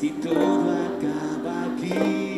si todo acaba aquí.